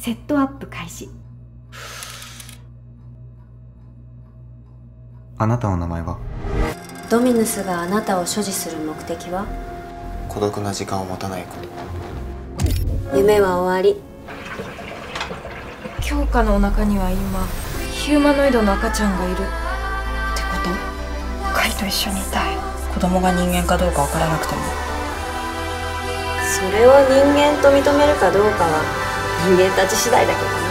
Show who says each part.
Speaker 1: セットアップ開始。
Speaker 2: あなたの名前は？
Speaker 3: ドミヌスがあなたを所持する目的は？
Speaker 4: 孤独な時間を持たないこと。
Speaker 3: 夢は終わり。
Speaker 5: 京香のお腹には今ヒューマノイドの赤ちゃんがいる。ってこと？カイと一緒にいたい。
Speaker 6: 子供が人間かどうかわからなくても。
Speaker 3: それを人間と認めるかどうかは人間たち次第だけどね。